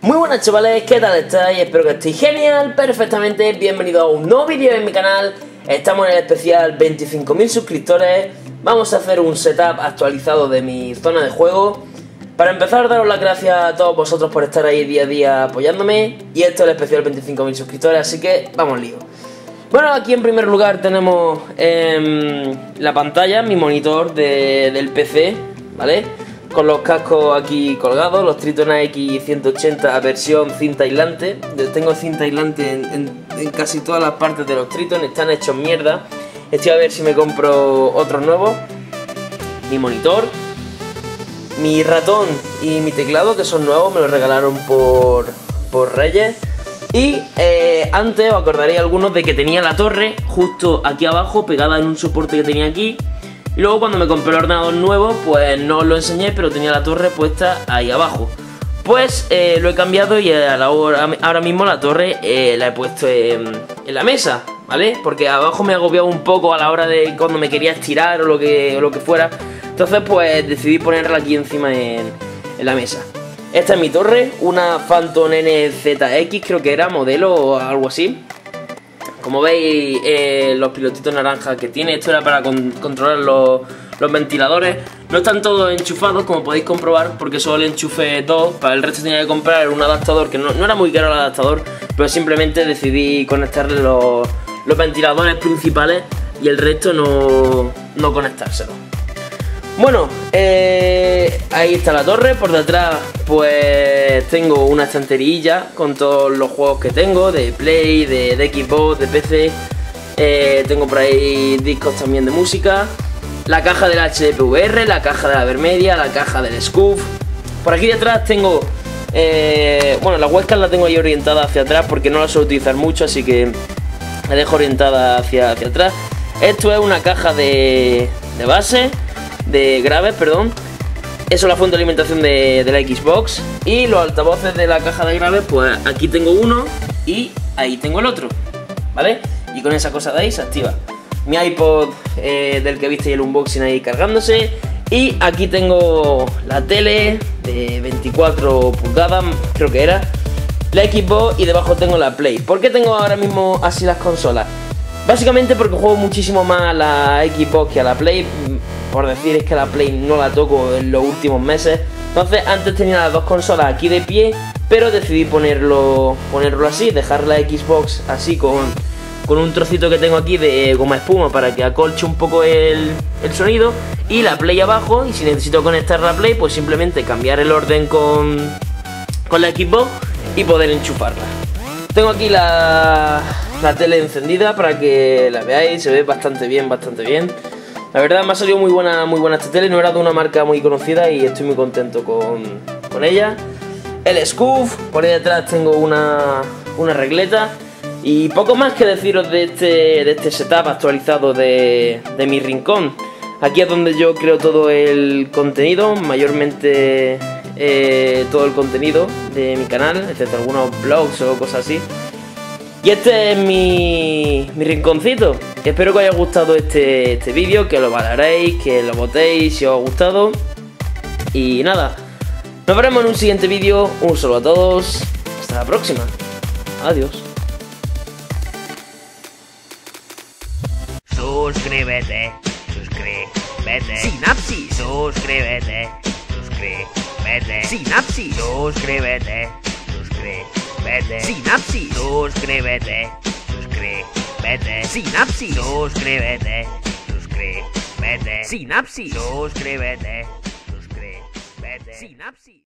Muy buenas chavales, ¿qué tal estáis? Espero que estéis genial, perfectamente, bienvenido a un nuevo vídeo en mi canal. Estamos en el especial 25.000 suscriptores. Vamos a hacer un setup actualizado de mi zona de juego. Para empezar, daros las gracias a todos vosotros por estar ahí día a día apoyándome. Y esto es el especial 25.000 suscriptores, así que vamos lío. Bueno, aquí en primer lugar tenemos eh, la pantalla, mi monitor de, del PC, ¿vale? Con los cascos aquí colgados, los Triton X180 versión cinta aislante. Tengo cinta aislante en, casi todas las partes de los Triton, están hechos mierda. Estoy a ver si me compro otros nuevos. Mi monitor, mi ratón y mi teclado, que son nuevos, me los regalaron por, por Reyes. Y eh, antes os acordaréis algunos de que tenía la torre justo aquí abajo, pegada en un soporte que tenía aquí. Luego cuando me compré el ordenador nuevo, pues no lo enseñé, pero tenía la torre puesta ahí abajo. Pues eh, lo he cambiado y ahora, mismo la torre eh, la he puesto en, la mesa, ¿vale? Porque abajo me agobiaba un poco a la hora de cuando me quería estirar o lo que, lo que fuera. Entonces pues decidí ponerla aquí encima en, en la mesa. Esta es mi torre, una Phantom NZX creo que era, modelo o algo así. Como veis, eh, los pilotitos naranjas que tiene, esto era para controlar los, ventiladores. No están todos enchufados, como podéis comprobar, porque solo el enchufe 2. Para el resto tenía que comprar un adaptador, que no, era muy caro el adaptador, pero simplemente decidí conectarle los, ventiladores principales y el resto no, no conectárselo. Bueno, eh, ahí está la torre, por detrás pues tengo una estanterilla con todos los juegos que tengo, de Play, de, Xbox, de PC, eh, tengo por ahí discos también de música, la caja del HDPVR, la caja de la Vermedia, la caja del Scoof, por aquí detrás tengo, eh, bueno la webcam la tengo ahí orientada hacia atrás porque no la suelo utilizar mucho, así que la dejo orientada hacia, hacia atrás, esto es una caja de, de base, de graves, perdón. Eso es la fuente de alimentación de, la Xbox. Y los altavoces de la caja de graves, pues aquí tengo uno y ahí tengo el otro. ¿Vale? Y con esa cosa de ahí se activa. Mi iPod eh, del que viste el unboxing ahí cargándose. Y aquí tengo la tele de 24 pulgadas, creo que era. La Xbox y debajo tengo la Play. ¿Por qué tengo ahora mismo así las consolas? Básicamente porque juego muchísimo más a la Xbox que a la Play por decir es que la Play no la toco en los últimos meses. Entonces antes tenía las dos consolas aquí de pie, pero decidí ponerlo, ponerlo así, dejar la Xbox así con, con un trocito que tengo aquí de goma espuma para que acolche un poco el, el sonido y la Play abajo y si necesito conectar la Play pues simplemente cambiar el orden con, con la Xbox y poder enchufarla. Tengo aquí la, la tele encendida para que la veáis, se ve bastante bien, bastante bien. La verdad me ha salido muy buena, muy buena esta tele, no era de una marca muy conocida y estoy muy contento con, ella. El Scoof, por ahí detrás tengo una, una regleta. Y poco más que deciros de este, de este setup actualizado de, de mi rincón. Aquí es donde yo creo todo el contenido, mayormente eh, todo el contenido de mi canal, excepto algunos blogs o cosas así. Y este es mi, mi rinconcito. Espero que os haya gustado este, este vídeo, que lo valoréis, que lo votéis si os ha gustado. Y nada, nos veremos en un siguiente vídeo. Un saludo a todos. Hasta la próxima. Adiós. Suscríbete, suscríbete. Sinapsis. Suscríbete, suscríbete. Sinapsis. Suscríbete, suscríbete. Sinapsis. Suscríbete, suscríbete. Sinapsis. Suscríbete. Suscríbete. Sinapsis. Suscríbete. Suscríbete. Sinapsis.